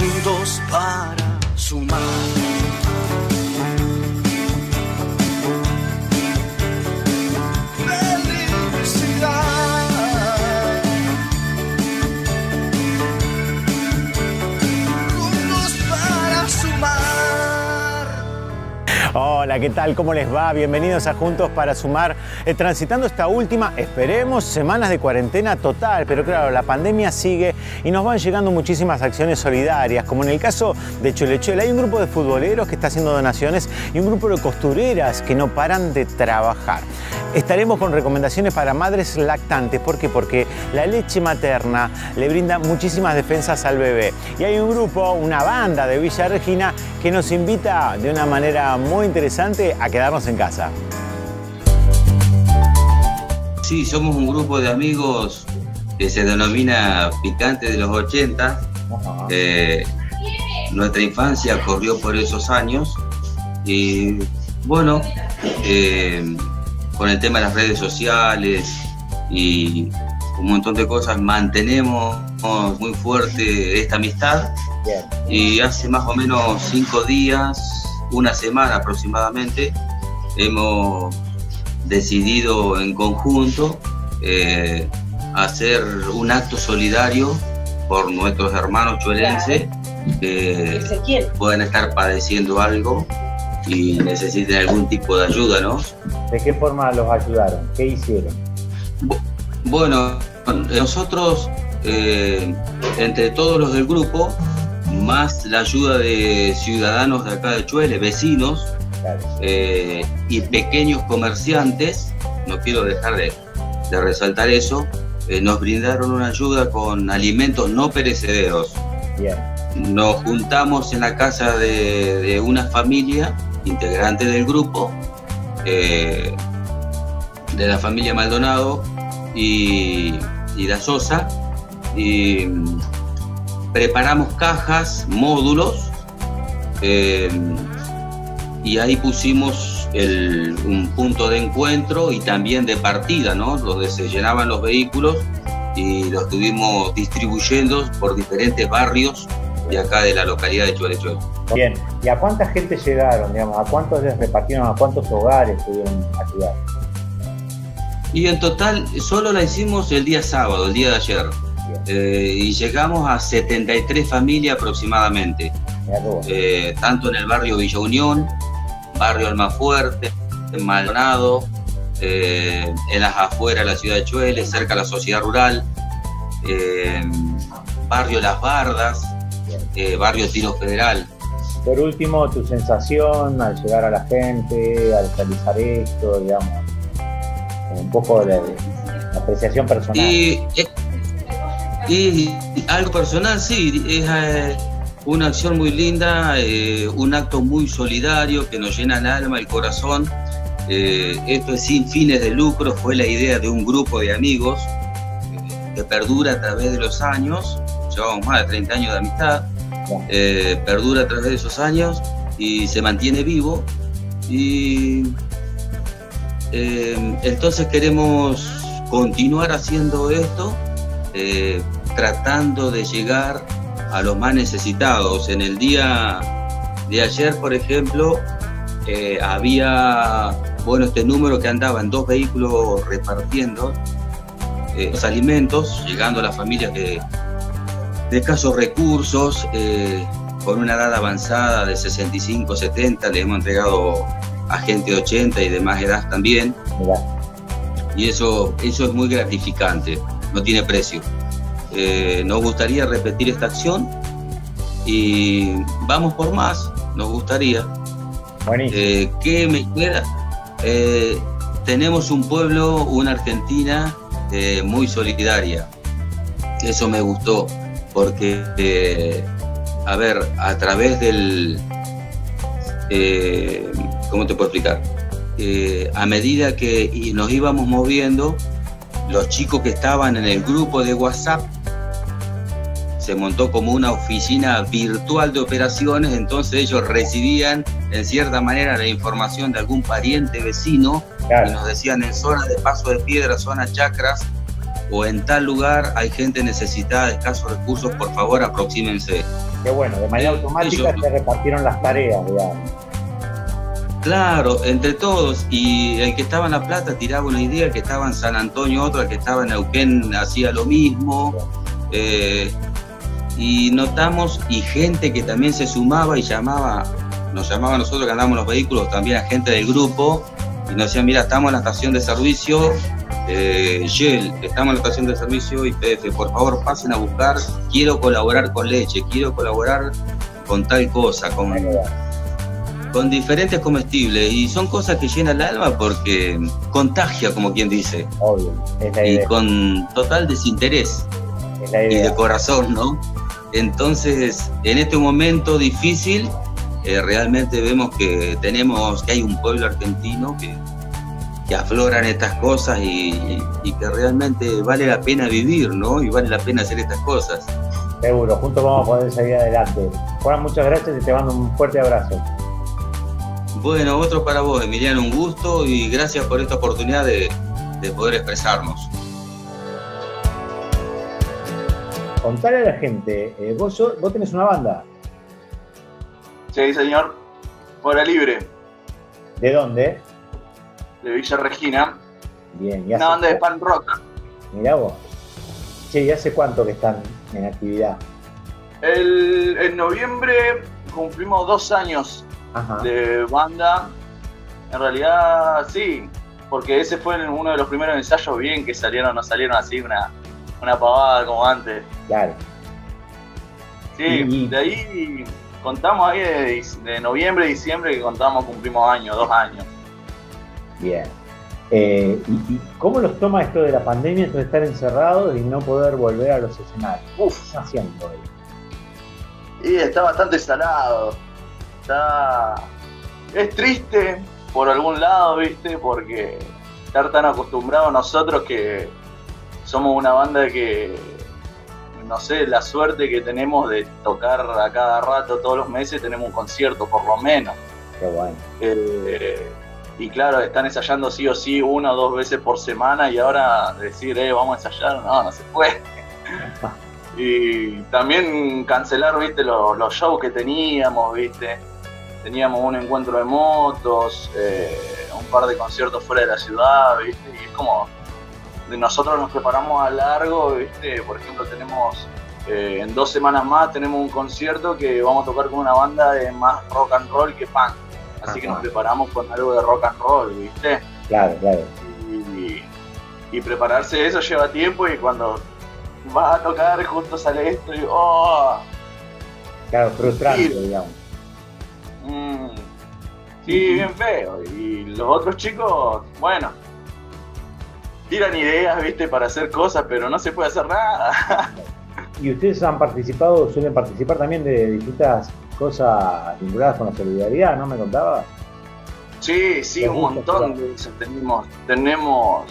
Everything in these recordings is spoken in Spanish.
juntos para sumar. Hola, ¿qué tal? ¿Cómo les va? Bienvenidos a Juntos para Sumar, eh, transitando esta última, esperemos, semanas de cuarentena total, pero claro, la pandemia sigue y nos van llegando muchísimas acciones solidarias, como en el caso de Cholechel. Hay un grupo de futboleros que está haciendo donaciones y un grupo de costureras que no paran de trabajar. Estaremos con recomendaciones para madres lactantes. ¿Por qué? Porque la leche materna le brinda muchísimas defensas al bebé. Y hay un grupo, una banda de Villa Regina que nos invita de una manera muy interesante a quedarnos en casa. Sí, somos un grupo de amigos que se denomina Picante de los 80. Eh, nuestra infancia corrió por esos años y bueno, eh, con el tema de las redes sociales y un montón de cosas, mantenemos muy fuerte esta amistad. Y hace más o menos cinco días, una semana aproximadamente, hemos decidido en conjunto eh, hacer un acto solidario por nuestros hermanos chuelenses que pueden estar padeciendo algo y necesiten algún tipo de ayuda, ¿no? ¿De qué forma los ayudaron? ¿Qué hicieron? Bueno, nosotros, eh, entre todos los del grupo, más la ayuda de ciudadanos de acá de Chuele, vecinos eh, y pequeños comerciantes, no quiero dejar de, resaltar eso, eh, nos brindaron una ayuda con alimentos no perecederos. Nos juntamos en la casa de una familia integrante del grupo, eh, de la familia Maldonado y, y la Sosa, y mm, preparamos cajas, módulos, eh, y ahí pusimos un punto de encuentro y también de partida, ¿no? Donde se llenaban los vehículos y los estuvimos distribuyendo por diferentes barrios de acá de la localidad de Chualechuel. Bien, ¿y a cuánta gente llegaron, digamos? ¿A cuántos les repartieron, a cuántos hogares pudieron ayudar? Y en total, solo la hicimos el día sábado, el día de ayer. Eh, y llegamos a 73 familias aproximadamente. Eh, tanto en el barrio Villa Unión, barrio Almafuerte, en Maldonado, eh, en las afueras de la ciudad de Chuele, cerca de la sociedad rural, barrio Las Bardas, barrio Tiro Federal. Por último, tu sensación al llegar a la gente, al realizar esto, digamos, un poco de, apreciación personal. Y, y, algo personal, sí, es eh, una acción muy linda, eh, un acto muy solidario que nos llena el alma, el corazón. Eh, esto es sin fines de lucro, fue la idea de un grupo de amigos que perdura a través de los años, llevamos más de 30 años de amistad eh, perdura a través de esos años y se mantiene vivo. Y eh, entonces queremos continuar haciendo esto, eh, tratando de llegar a los más necesitados. En el día de ayer, por ejemplo, había bueno este número que andaba en dos vehículos repartiendo los alimentos, llegando a las familias que de escasos recursos, eh, con una edad avanzada de 65, 70, le hemos entregado a gente de 80 y de más edad también. Y eso, eso es muy gratificante, no tiene precio. Eh, nos gustaría repetir esta acción y vamos por más, nos gustaría. Eh, ¿Qué me queda? tenemos un pueblo, una Argentina muy solidaria. Eso me gustó porque, eh, a ver, a través del, eh, ¿cómo te puedo explicar? Eh, a medida que nos íbamos moviendo, los chicos que estaban en el grupo de WhatsApp se montó como una oficina virtual de operaciones, entonces ellos recibían en cierta manera la información de algún pariente vecino y nos decían en zona de paso de piedra, zona chacras, o en tal lugar hay gente necesitada de escasos recursos, por favor aproxímense. Qué bueno, de manera automática se repartieron las tareas, digamos. Claro, entre todos. Y el que estaba en La Plata tiraba una idea, el que estaba en San Antonio otro, el que estaba en Neuquén hacía lo mismo. Eh, y notamos, y gente que también se sumaba y llamaba, nos llamaba a nosotros que andamos los vehículos, también a gente del grupo, y nos decían, mira, estamos en la estación de servicio, eh, Shell, estamos en la estación de servicio IPF, por favor pasen a buscar, quiero colaborar con leche, quiero colaborar con tal cosa, con, con diferentes comestibles, y son cosas que llenan el alma porque contagia, como quien dice, Obvio, y con total desinterés y de corazón, ¿no? Entonces, en este momento difícil, eh, realmente vemos que tenemos, que hay un pueblo argentino que, que afloran estas cosas y, que realmente vale la pena vivir, ¿no? Y vale la pena hacer estas cosas. Seguro, juntos vamos a poder salir adelante. Juan, muchas gracias y te mando un fuerte abrazo. Bueno, otro para vos, Emiliano, un gusto y gracias por esta oportunidad de, de poder expresarnos. Contale a la gente, eh, vos, vos tenés una banda. Sí, señor. Hora libre. ¿De dónde? De Villa Regina. Bien, ya Una banda de pan rock. Mirá vos. Che, ¿y hace cuánto que están en actividad? El, en noviembre cumplimos dos años de banda. En realidad, sí, porque ese fue uno de los primeros ensayos bien que salieron, no salieron así una, una pavada como antes. Claro. Sí, de ahí contamos ahí de, noviembre, diciembre que contamos, cumplimos años, dos años. Bien. Eh, ¿y, cómo los toma esto de la pandemia, esto de estar encerrados y no poder volver a los escenarios? Uf. ¿Qué haciendo? Y está bastante salado. Está. Es triste por algún lado, ¿viste? Porque estar tan acostumbrados nosotros que somos una banda que, no sé, la suerte que tenemos de tocar a cada rato, todos los meses, tenemos un concierto por lo menos. Qué bueno. Eh, y claro, están ensayando sí o sí una o dos veces por semana y ahora decir, eh, vamos a ensayar, no, no se puede. y también cancelar, viste, los, shows que teníamos, viste. Teníamos un encuentro de motos, eh, un par de conciertos fuera de la ciudad, viste, y es como nosotros nos preparamos a largo, ¿viste? Por ejemplo, tenemos eh, en dos semanas más tenemos un concierto que vamos a tocar con una banda de más rock and roll que punk. Así que nos preparamos con algo de rock and roll, ¿viste? Claro, claro. Y, prepararse eso lleva tiempo y cuando vas a tocar justo sale esto y ¡oh! Claro, frustrante, digamos. Mm. sí, bien feo. Y los otros chicos, bueno, tiran ideas, viste, para hacer cosas, pero no se puede hacer nada. ¿Y ustedes han participado, suelen participar también de distintas cosas vinculadas con la solidaridad, no me contaba? Sí, sí, un montón de eso tenemos. tenemos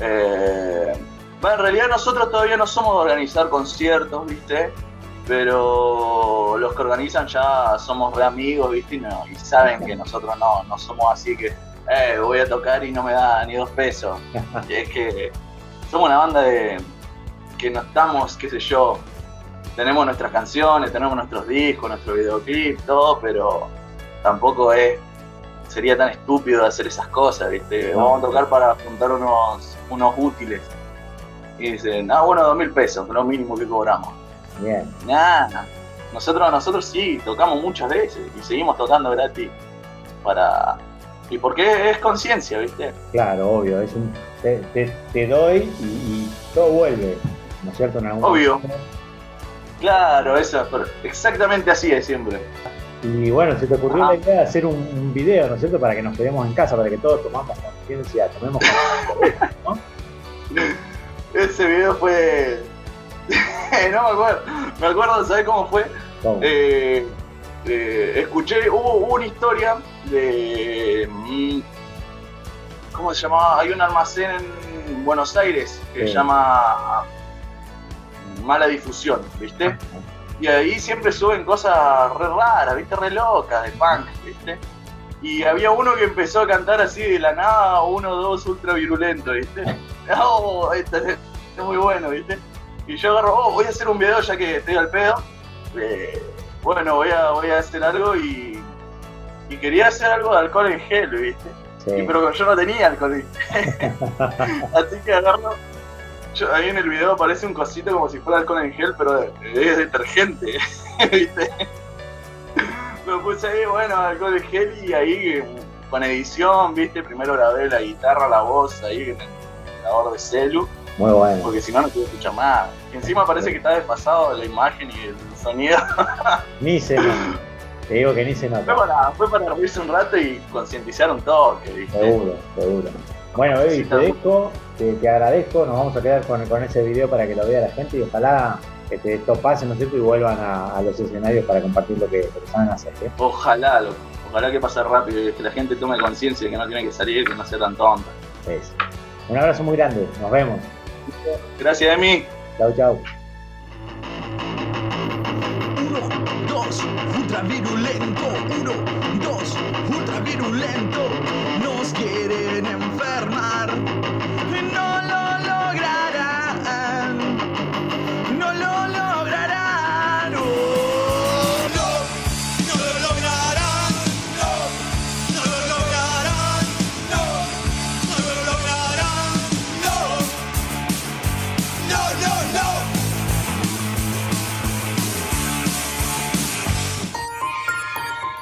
eh, bueno, en realidad nosotros todavía no somos de organizar conciertos, ¿viste? Pero los que organizan ya somos re amigos, ¿viste? Y, y saben que nosotros no, no somos así que eh, voy a tocar y no me da ni dos pesos. y es que somos una banda de que no estamos, qué sé yo, tenemos nuestras canciones, tenemos nuestros discos, nuestro videoclip, todo, pero tampoco es sería tan estúpido hacer esas cosas, ¿viste? Vamos a tocar para juntar unos, unos útiles. Y dicen, ah, bueno, dos mil pesos, lo mínimo que cobramos. Bien. Nada. Nosotros, nosotros sí, tocamos muchas veces y seguimos tocando gratis para, y porque es conciencia, ¿viste? Claro, obvio, es un, te, doy y, todo vuelve, ¿no es cierto? obvio. Claro, eso, exactamente así es siempre. Y bueno, se te ocurrió la idea de hacer un, video, ¿no es cierto? Para que nos quedemos en casa, para que todos tomamos conciencia, tomemos conciencia, ¿no? Ese video fue. no me acuerdo. Me acuerdo, ¿sabes cómo fue? Eh, eh, escuché, hubo, una historia de. ¿Cómo se llamaba? Hay un almacén en Buenos Aires que se llama Mala Difusión, ¿viste? Y ahí siempre suben cosas re raras, ¿viste? Re locas, de punk, ¿viste? Y había uno que empezó a cantar así de la nada, uno, dos, ultra virulento, ¿viste? Oh, este, es muy bueno, ¿viste? Y yo agarro, oh, voy a hacer un video ya que estoy al pedo. Eh, bueno, voy a, voy a hacer algo y, y quería hacer algo de alcohol en gel, ¿viste? Y, pero yo no tenía alcohol en gel. Así que agarro, yo, ahí en el video aparece un cosito como si fuera alcohol en gel, pero es detergente, ¿viste? Me puse ahí, bueno, alcohol en gel y ahí con edición, ¿viste? Primero grabé la guitarra, la voz ahí en el grabador de celu. Muy bueno. Porque si no, no puedo escuchar más. encima parece que está desfasado la imagen y el sonido. Ni se nota. Te digo que ni se nota. Fue para, fue para reírse un rato y concientizar un toque, ¿viste? Seguro, seguro. Bueno, baby, te dejo, te, agradezco, nos vamos a quedar con, con, ese video para que lo vea la gente y ojalá que te, esto pase, ¿no es cierto? Y vuelvan a, los escenarios para compartir lo que, lo saben hacer. ¿eh? Ojalá, ojalá que pase rápido y que la gente tome conciencia de que no tiene que salir, que no sea tan tonta. Un abrazo muy grande, nos vemos. Gracias, Emi. Chau, chau. ultra virulento. Uno, dos, ultra virulento. Nos quieren enfermar.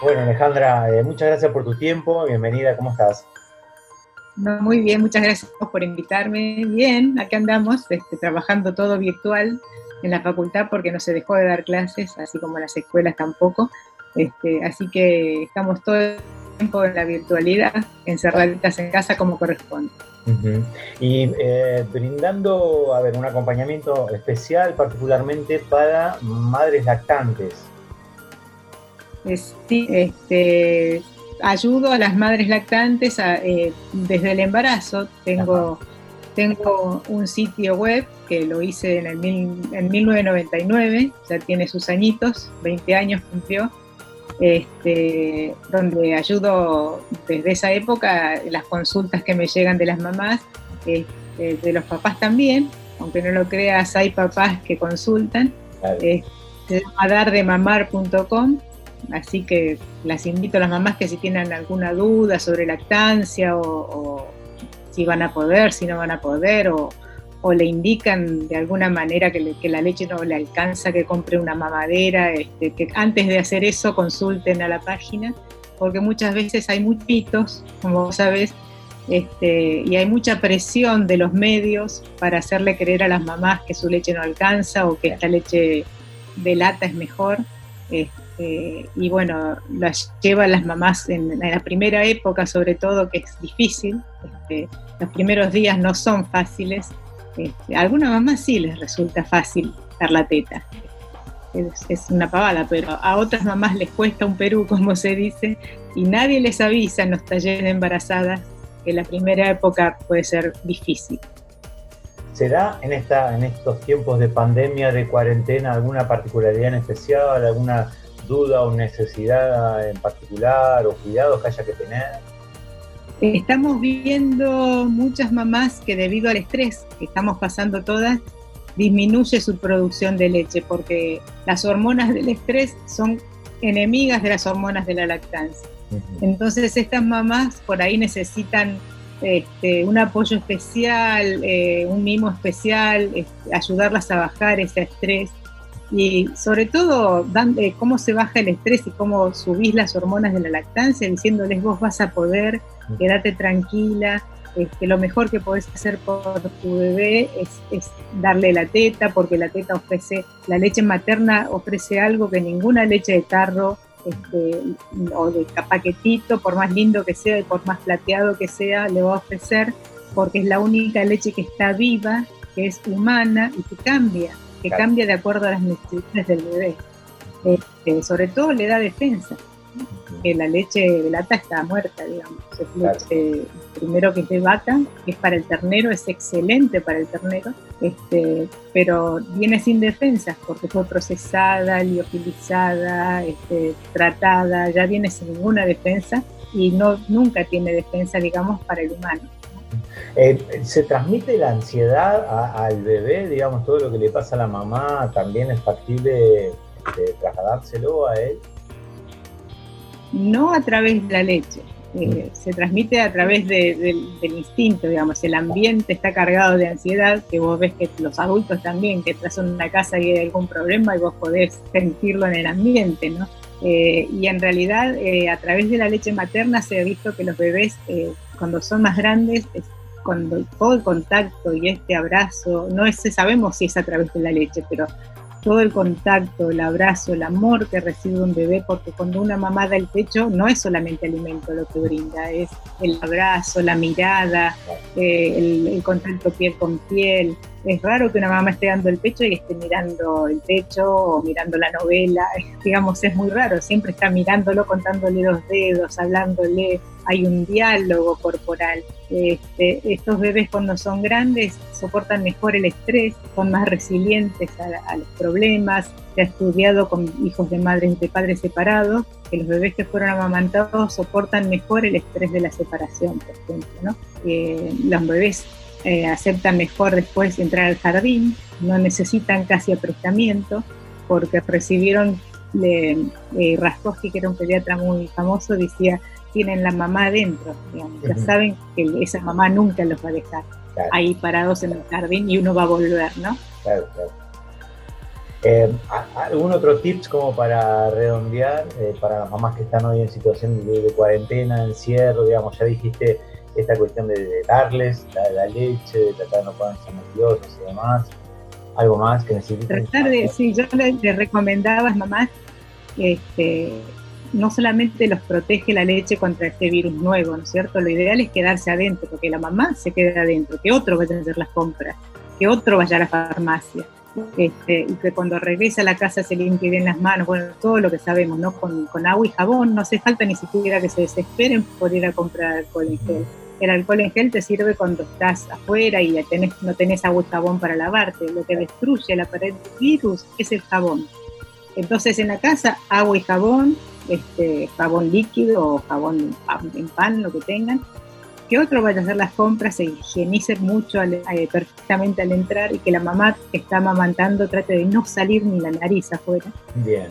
Bueno, Alejandra, eh, muchas gracias por tu tiempo. Bienvenida, ¿cómo estás? muy bien, muchas gracias por invitarme. Bien, aquí andamos este, trabajando todo virtual en la facultad porque no se dejó de dar clases, así como en las escuelas tampoco. Este, así que estamos todo el tiempo en la virtualidad, encerraditas en casa como corresponde. Y eh, brindando, a ver, un acompañamiento especial particularmente para madres lactantes. Sí, este, ayudo a las madres lactantes eh, desde el embarazo. Tengo, tengo un sitio web que lo hice en, el en 1999, ya tiene sus añitos, 20 años cumplió, este, donde ayudo desde esa época las consultas que me llegan de las mamás, este, de los papás también, aunque no lo creas, hay papás que consultan. se llama dardemamar.com Así que las invito a las mamás que si tienen alguna duda sobre lactancia o, si van a poder, si no van a poder, o, le indican de alguna manera que, la leche no le alcanza, que compre una mamadera, este, que antes de hacer eso consulten a la página, porque muchas veces hay muchitos, como vos sabés, este, y hay mucha presión de los medios para hacerle creer a las mamás que su leche no alcanza o que esta leche de lata es mejor. Este, eh, y bueno, las lleva las mamás en, la primera época sobre todo, que es difícil, este, los primeros días no son fáciles, este, a algunas mamás sí les resulta fácil dar la teta, es, una pavada, pero a otras mamás les cuesta un Perú, como se dice, y nadie les avisa en los talleres de embarazadas que la primera época puede ser difícil. ¿Será en, esta, en estos tiempos de pandemia, de cuarentena, alguna particularidad en especial, alguna duda o necesidad en particular o cuidados que haya que tener? Estamos viendo muchas mamás que debido al estrés que estamos pasando todas, disminuye su producción de leche porque las hormonas del estrés son enemigas de las hormonas de la lactancia. Entonces estas mamás por ahí necesitan este, un apoyo especial, eh, un mimo especial, este, ayudarlas a bajar ese estrés y sobre todo eh, cómo se baja el estrés y cómo subís las hormonas de la lactancia, diciéndoles vos vas a poder, quédate tranquila, este, lo mejor que podés hacer por tu bebé es, darle la teta, porque la teta ofrece, la leche materna ofrece algo que ninguna leche de tarro este, o de paquetito, por más lindo que sea y por más plateado que sea, le va a ofrecer, porque es la única leche que está viva, que es humana y que cambia que cambia de acuerdo a las necesidades del bebé. Este, sobre todo le da defensa, que la leche de lata está muerta, digamos. Es primero que es de vaca, que es para el ternero, es excelente para el ternero, este, pero viene sin defensas porque fue procesada, liofilizada, este, tratada, ya viene sin ninguna defensa y no, nunca tiene defensa, digamos, para el humano. Eh, ¿Se transmite la ansiedad al bebé, digamos, todo lo que le pasa a la mamá, también es factible de, trasladárselo a él? No a través de la leche, eh, se transmite a través del instinto, digamos, el ambiente está cargado de ansiedad, que vos ves que los adultos también, que estás en una casa y hay algún problema y vos podés sentirlo en el ambiente, ¿no? Eh, y en realidad a través de la leche materna se ha visto que los bebés cuando son más grandes cuando todo el contacto y este abrazo, no es, sabemos si es a través de la leche, pero todo el contacto, el abrazo, el amor que recibe un bebé, porque cuando una mamá da el pecho no es solamente alimento lo que brinda, es el abrazo, la mirada, eh, el, contacto piel con piel. Es raro que una mamá esté dando el pecho y esté mirando el pecho o mirando la novela, digamos, es muy raro, siempre está mirándolo, contándole los dedos, hablándole, hay un diálogo corporal. Este, estos bebés cuando son grandes soportan mejor el estrés, son más resilientes a, los problemas. Se ha estudiado con hijos de madres de padres separados que los bebés que fueron amamantados soportan mejor el estrés de la separación, por ejemplo. los bebés eh, aceptan mejor después entrar al jardín, no necesitan casi aprestamiento porque recibieron eh, que era un pediatra muy famoso, decía tienen la mamá adentro, digamos. ya saben que esa mamá nunca los va a dejar ahí parados en el jardín y uno va a volver, ¿no? Claro, claro. Eh, ¿Algún otro tips como para redondear eh, para las mamás que están hoy en situación de, cuarentena, encierro, digamos, ya dijiste esta cuestión de, darles la, leche, de tratar de no ponerse nerviosas y demás? ¿Algo más que necesiten? Tratar de, sí, yo les le recomendaba a mamás este, no solamente los protege la leche contra este virus nuevo, ¿no es cierto? Lo ideal es quedarse adentro, porque la mamá se quede adentro, que otro vaya a hacer las compras, que otro vaya a la farmacia, este, y que cuando regrese a la casa se limpie bien las manos, bueno, todo lo que sabemos, ¿no? Con, agua y jabón, no hace falta ni siquiera que se desesperen por ir a comprar alcohol en gel. El alcohol en gel te sirve cuando estás afuera y no tenés agua y jabón para lavarte. Lo que destruye la pared del virus es el jabón. Entonces en la casa, agua y jabón, este, jabón líquido o jabón en pan, lo que tengan, que otro vaya a hacer las compras, se higienice mucho eh, perfectamente al entrar y que la mamá que está amamantando trate de no salir ni la nariz afuera.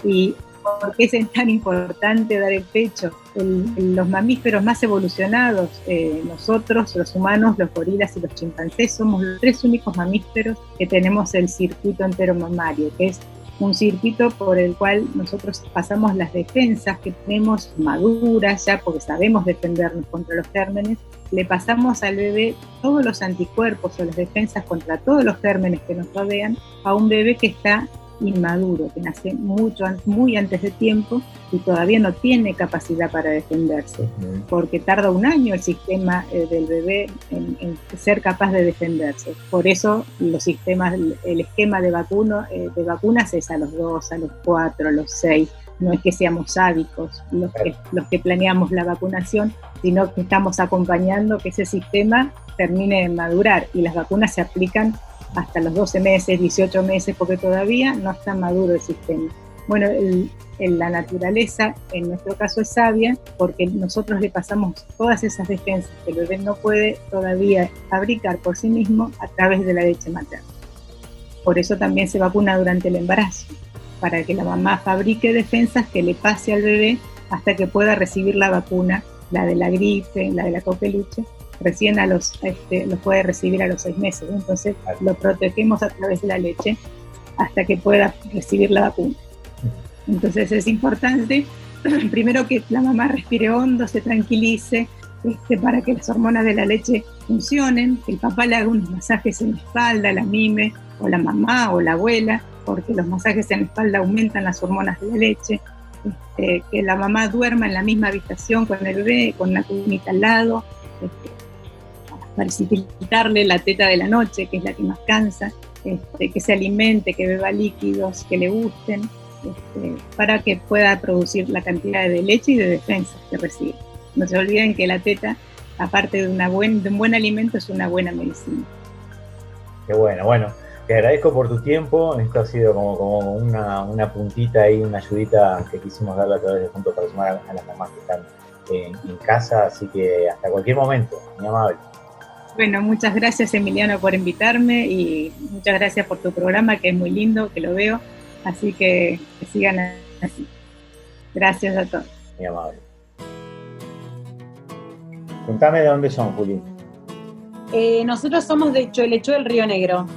Y ¿por qué es tan importante dar el pecho? los mamíferos más evolucionados, eh, nosotros, los humanos, los gorilas y los chimpancés, somos los tres únicos mamíferos que tenemos el circuito entero mamario, que es un circuito por el cual nosotros pasamos las defensas que tenemos maduras ya porque sabemos defendernos contra los gérmenes, le pasamos al bebé todos los anticuerpos o las defensas contra todos los gérmenes que nos rodean a un bebé que está inmaduro, que nace mucho, muy antes de tiempo y todavía no tiene capacidad para defenderse, porque tarda un año el sistema eh, del bebé en, ser capaz de defenderse. Por eso los sistemas, el esquema de, vacuno, eh, de vacunas es a los dos, a los cuatro, a los seis. No es que seamos sádicos los que, los que planeamos la vacunación, sino que estamos acompañando que ese sistema termine de madurar y las vacunas se aplican hasta los 12 meses, 18 meses, porque todavía no está maduro el sistema. Bueno, en la naturaleza, en nuestro caso es sabia, porque nosotros le pasamos todas esas defensas que el bebé no puede todavía fabricar por sí mismo a través de la leche materna. Por eso también se vacuna durante el embarazo, para que la mamá fabrique defensas que le pase al bebé hasta que pueda recibir la vacuna, la de la gripe, la de la coqueluche, recién a los, este, lo puede recibir a los seis meses. Entonces lo protegemos a través de la leche hasta que pueda recibir la vacuna. Entonces es importante, primero que la mamá respire hondo, se tranquilice, este, para que las hormonas de la leche funcionen, que el papá le haga unos masajes en la espalda, la mime, o la mamá o la abuela, porque los masajes en la espalda aumentan las hormonas de la leche, este, que la mamá duerma en la misma habitación con el bebé, con la cunita al lado, este, precipitarle la teta de la noche, que es la que más cansa, este, que se alimente, que beba líquidos que le gusten, este, para que pueda producir la cantidad de leche y de defensa que recibe. No se olviden que la teta, aparte de, una buen, de un buen alimento, es una buena medicina. Qué bueno, bueno. Te agradezco por tu tiempo. Esto ha sido como, como una, una, puntita y una ayudita que quisimos darle a través de Juntos para sumar a, las mamás que están en, casa. Así que hasta cualquier momento, muy amable. Bueno, muchas gracias Emiliano por invitarme y muchas gracias por tu programa que es muy lindo, que lo veo. Así que, que sigan así. Gracias a todos. Muy amable. Contame de dónde son, Juli. Eh, nosotros somos de Choelecho del Río Negro.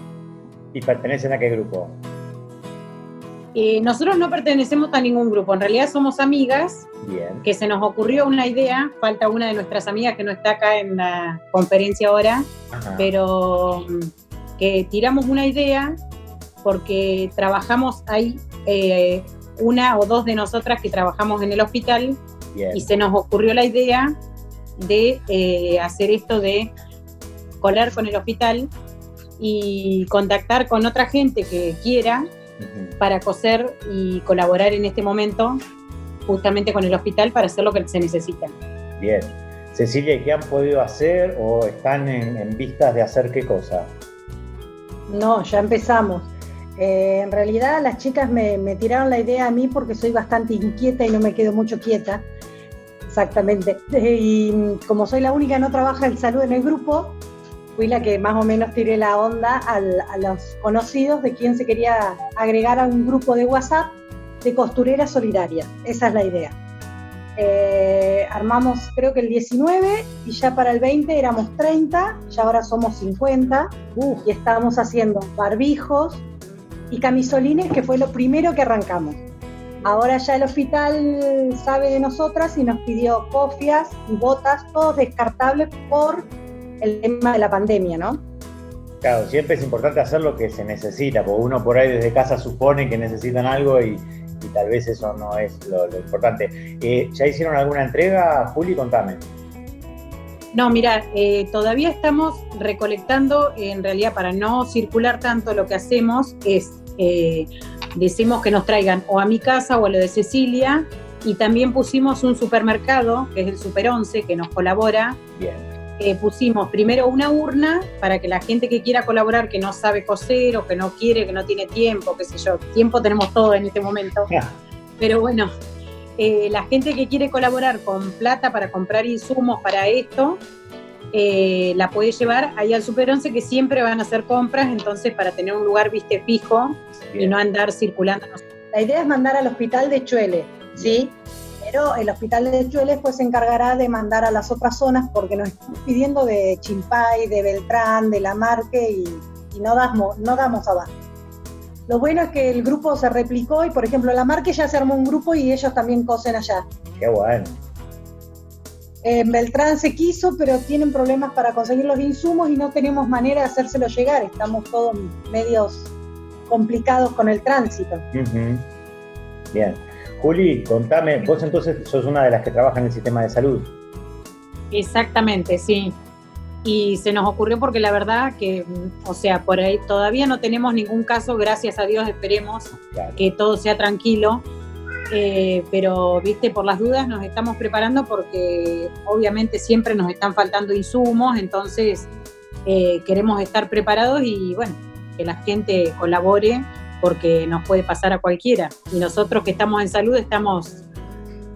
¿Y pertenecen a qué grupo? Eh, nosotros no pertenecemos a ningún grupo, en realidad somos amigas, Bien. que se nos ocurrió una idea, falta una de nuestras amigas que no está acá en la conferencia ahora, Ajá. pero mm, que tiramos una idea porque trabajamos ahí, eh, una o dos de nosotras que trabajamos en el hospital Bien. y se nos ocurrió la idea de eh, hacer esto de colar con el hospital y contactar con otra gente que quiera Para coser y colaborar en este momento justamente con el hospital para hacer lo que se necesita. Bien. Cecilia, ¿y qué han podido hacer o están en, en vistas de hacer qué cosa? No, ya empezamos. Eh, en realidad las chicas me, me tiraron la idea a mí porque soy bastante inquieta y no me quedo mucho quieta. Exactamente. Y como soy la única que no trabaja en salud en el grupo, fui la que más o menos tiré la onda al- a los conocidos de quién se quería agregar a un grupo de WhatsApp de costureras solidarias. Esa es la idea. Eh, armamos creo que el 19 y ya para el 20 éramos 30, ya ahora somos 50 y estábamos haciendo barbijos y camisolines, que fue lo primero que arrancamos. Ahora ya el hospital sabe de nosotras y nos pidió cofias y botas, todos descartables por el tema de la pandemia, ¿no? Claro, siempre es importante hacer lo que se necesita, porque uno por ahí desde casa supone que necesitan algo y, y tal vez eso no es lo, lo importante. Eh, ¿Ya hicieron alguna entrega, Juli? Contame. No, mira, eh, todavía estamos recolectando, en realidad para no circular tanto, lo que hacemos es, eh, decimos que nos traigan o a mi casa o a lo de Cecilia, y también pusimos un supermercado, que es el Super 11, que nos colabora, Bien. Eh, pusimos primero una urna para que la gente que quiera colaborar, que no sabe coser o que no quiere, que no tiene tiempo, qué sé yo, tiempo tenemos todo en este momento, pero bueno, eh, la gente que quiere colaborar con plata para comprar insumos para esto, eh, la puede llevar ahí al Super 11 que siempre van a hacer compras, entonces para tener un lugar, viste, fijo y no andar circulando. La idea es mandar al hospital de Chuele, ¿sí? Pero el hospital de Chuele pues se encargará de mandar a las otras zonas porque nos están pidiendo de Chimpay, de Beltrán, de La Marque y, y no, damos, no damos abasto. Lo bueno es que el grupo se replicó y por ejemplo La Marque ya se armó un grupo y ellos también cosen allá. Qué bueno. En Beltrán se quiso, pero tienen problemas para conseguir los insumos y no tenemos manera de hacérselo llegar. Estamos todos medios complicados con el tránsito. Bien. Juli, contame, vos entonces sos una de las que trabaja en el sistema de salud. Exactamente, sí. Y se nos ocurrió porque la verdad que, o sea, por ahí todavía no tenemos ningún caso, gracias a Dios esperemos Claro. que todo sea tranquilo. Eh, pero, viste, por las dudas nos estamos preparando porque obviamente siempre nos están faltando insumos, entonces eh, queremos estar preparados y bueno, que la gente colabore porque nos puede pasar a cualquiera. Y nosotros que estamos en salud estamos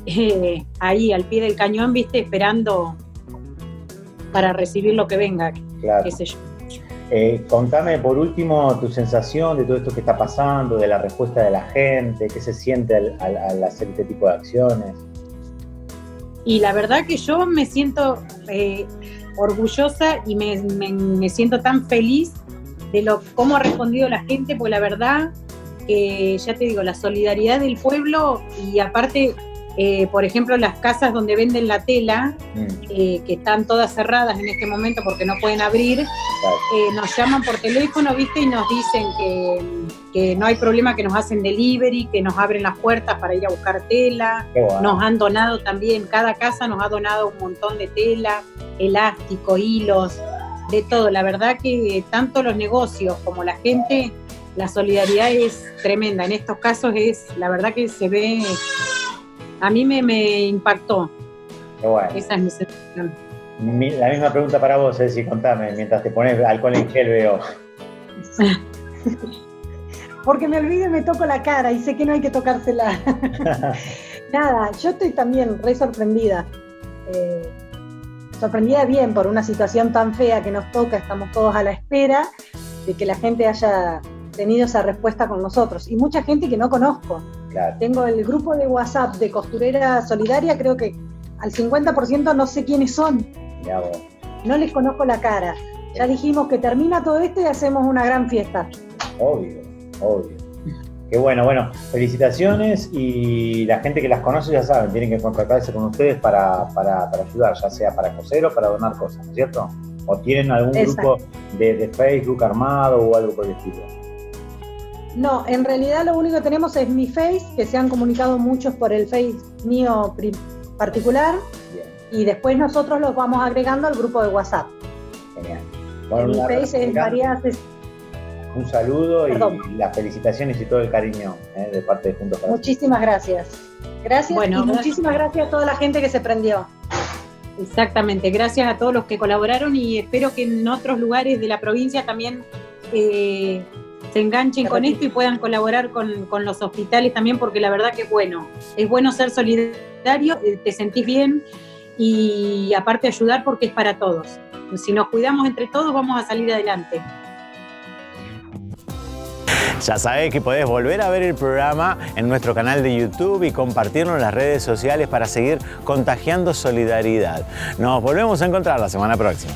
eh, ahí al pie del cañón, viste, esperando para recibir lo que venga, Claro. qué sé yo. Eh, contame por último tu sensación de todo esto que está pasando, de la respuesta de la gente, qué se siente al, al- al hacer este tipo de acciones. Y la verdad que yo me siento eh, orgullosa y me, me- me siento tan feliz de lo cómo ha respondido la gente, pues la verdad que ya te digo, la solidaridad del pueblo y aparte, eh, por ejemplo, las casas donde venden la tela, Mm, eh, que están todas cerradas en este momento porque no pueden abrir, eh, nos llaman por teléfono, ¿viste? Y nos dicen que, que no hay problema, que nos hacen delivery, que nos abren las puertas para ir a buscar tela. Nos han donado también, cada casa nos ha donado un montón de tela, elástico, hilos, de todo. La verdad que tanto los negocios como la gente, la solidaridad es tremenda. En estos casos es, la verdad que se ve, a mí me, me impactó. Qué bueno. Esa es mi sensación. La misma pregunta para vos, Ceci, contame, mientras te pones alcohol en gel veo. Porque me olvido y me toco la cara y sé que no hay que tocársela. Nada, yo estoy también re sorprendida. Eh, sorprendida bien por una situación tan fea que nos toca, estamos todos a la espera de que la gente haya tenido esa respuesta con nosotros. Y mucha gente que no conozco. Tengo el grupo de WhatsApp de Costurera Solidaria, creo que al 50% no sé quiénes son. No les conozco la cara. Ya dijimos que termina todo esto y hacemos una gran fiesta. Obvio, obvio. Bueno, bueno, felicitaciones y la gente que las conoce ya saben, tienen que contactarse con ustedes para, para, ayudar, ya sea para coser o para donar cosas, ¿no es cierto? ¿O tienen algún grupo de, Facebook armado o algo por el estilo? No, en realidad lo único que tenemos es mi Face, que se han comunicado muchos por el Face mío particular, y después nosotros los vamos agregando al grupo de WhatsApp. Genial. mi Face es María un saludo y las felicitaciones y todo el cariño eh, de parte de Juntos para Muchísimas gracias. Gracias y muchísimas gracias a toda la gente que se prendió. Exactamente, gracias a todos los que colaboraron y espero que en otros lugares de la provincia también eh, se enganchen con esto y puedan colaborar con, con, los hospitales también, porque la verdad que es bueno. Es bueno ser solidario, eh, te sentís bien y aparte ayudar porque es para todos. Si nos cuidamos entre todos vamos a salir adelante. Ya sabés que podés volver a ver el programa en nuestro canal de YouTube y compartirlo en las redes sociales para seguir contagiando solidaridad. Nos volvemos a encontrar la semana próxima.